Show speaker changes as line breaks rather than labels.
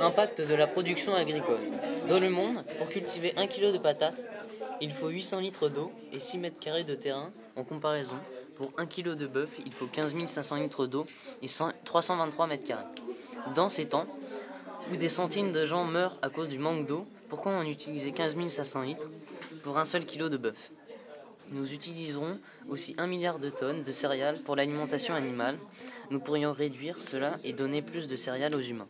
Impact de la production agricole. Dans le monde, pour cultiver 1 kg de patates, il faut 800 litres d'eau et 6 mètres carrés de terrain. En comparaison, pour 1 kg de bœuf, il faut 15 500 litres d'eau et 323 mètres carrés. Dans ces temps, où des centaines de gens meurent à cause du manque d'eau, pourquoi en utiliser 15 500 litres pour un seul kilo de bœuf? Nous utiliserons aussi 1 milliard de tonnes de céréales pour l'alimentation animale. Nous pourrions réduire cela et donner plus de céréales aux humains.